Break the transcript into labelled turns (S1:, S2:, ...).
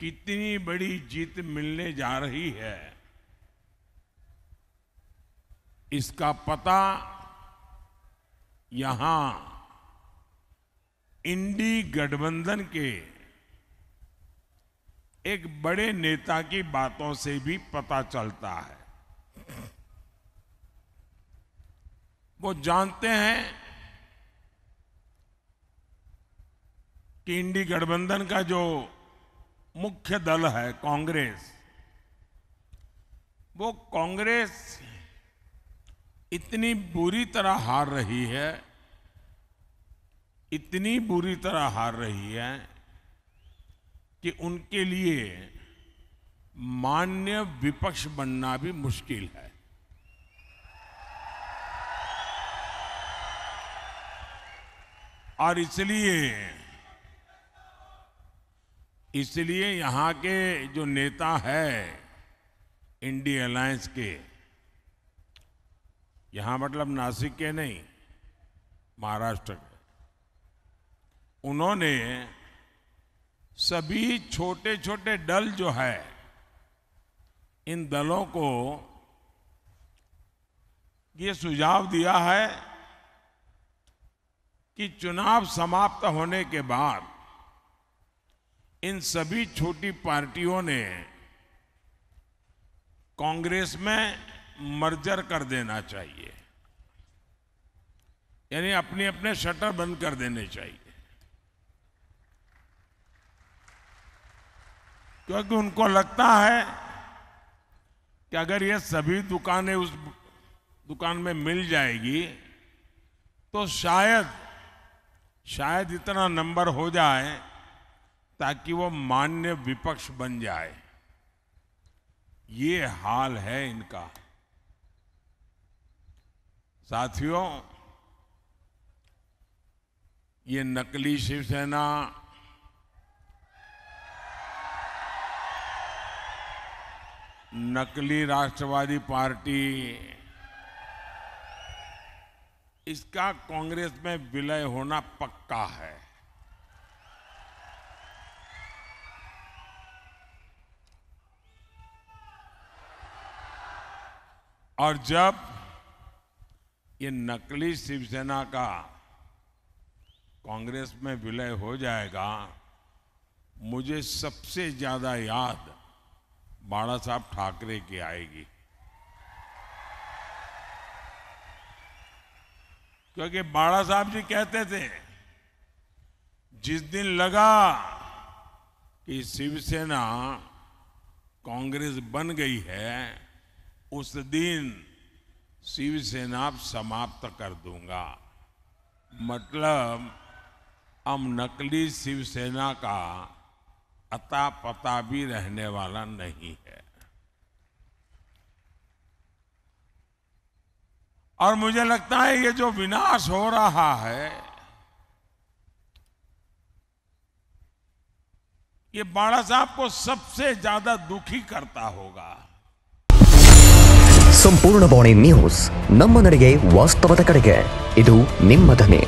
S1: कितनी बड़ी जीत मिलने जा रही है। इसका पता यहाँ इंडी गठबंधन के एक बड़े नेता की बातों से भी पता चलता है। वो जानते हैं कि इंडी गठबंधन का जो मुख्य दल है कांग्रेस। वो कांग्रेस इतनी बुरी तरह हार रही है, इतनी बुरी तरह हार रही है कि उनके लिए मान्य विपक्ष बनना भी मुश्किल है। और इसलिए इसलिए यहाँ के जो नेता है इंडी अलायंस के, यहाँ मतलब नासिक के नहीं, महाराष्ट्र के, उन्होंने सभी छोटे छोटे दल जो है, इन दलों को ये सुझाव दिया है कि चुनाव समाप्त होने के बाद इन सभी छोटी पार्टियों ने कांग्रेस में मर्जर कर देना चाहिए। यानी अपने अपने शटर बंद कर देने चाहिए। क्योंकि उनको लगता है कि अगर ये सभी दुकानें उस दुकान में मिल जाएगी तो शायद शायद इतना नंबर हो जाए ताकि वो मान्य विपक्ष बन जाए। ये हाल है इनका। साथियों, ये नकली शिवसेना नकली राष्ट्रवादी पार्टी, इसका कांग्रेस में विलय होना पक्का है। और जब ये नकली शिवसेना का कांग्रेस में विलय हो जाएगा, मुझे सबसे ज़्यादा याद बाड़ा साहब ठाकरे की आएगी। क्योंकि बाड़ा साहब जी कहते थे, जिस दिन लगा कि शिवसेना कांग्रेस बन गई है उस दिन शिवसेना समाप्त कर दूँगा। मतलब हम नकली शिवसेना का अता पता भी रहने वाला नहीं है। और मुझे लगता है ये जो विनाश हो रहा है, ये बाड़ा साहब को सबसे ज़्यादा दुखी करता होगा।
S2: ಸಂಪೂರ್ಣ ಬಾಣಿ ನ್ಯೂಸ್ ನಮ್ಮ ನಡೆಗೆ ವಾಸ್ತವದ ಕಡೆಗೆ. ಇದು ನಿಮ್ಮ ಧ್ವನಿ.